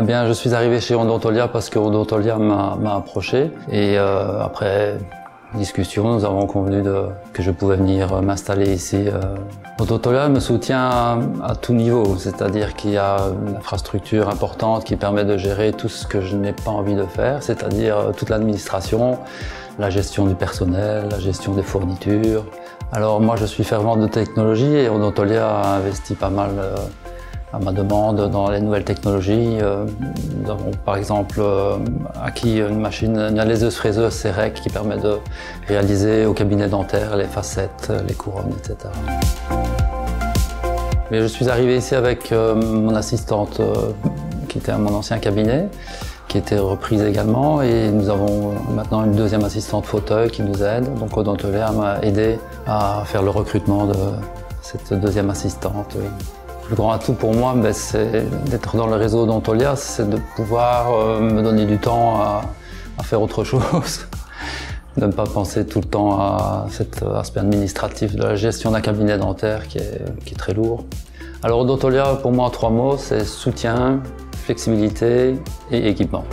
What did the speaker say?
Eh bien, je suis arrivé chez Odontolia parce que Odontolia m'a approché et euh, après discussion, nous avons convenu que je pouvais venir m'installer ici. Euh. Odontolia me soutient à, tout niveau, c'est-à-dire qu'il y a une infrastructure importante qui permet de gérer tout ce que je n'ai pas envie de faire, c'est-à-dire euh, toute l'administration, la gestion du personnel, la gestion des fournitures. Alors moi je suis fervent de technologie et Odontolia a investi pas mal à ma demande dans les nouvelles technologies. Euh, nous avons par exemple euh, acquis une machine, une laiseuse fraiseuse CEREC qui permet de réaliser au cabinet dentaire les facettes, les couronnes, etc. Mais je suis arrivé ici avec euh, mon assistante qui était à mon ancien cabinet, qui était reprise également et nous avons maintenant une deuxième assistante fauteuil qui nous aide. Donc Odontolia m'a aidé à faire le recrutement de cette deuxième assistante plus grand atout pour moi, ben, c'est d'être dans le réseau d'Ontolia, c'est de pouvoir euh, me donner du temps à, faire autre chose. de ne pas penser tout le temps à cet aspect administratif de la gestion d'un cabinet dentaire qui est, très lourd. Alors Odontolia, pour moi, trois mots, c'est soutien, flexibilité et équipement.